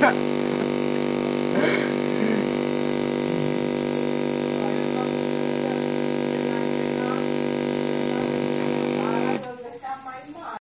Ha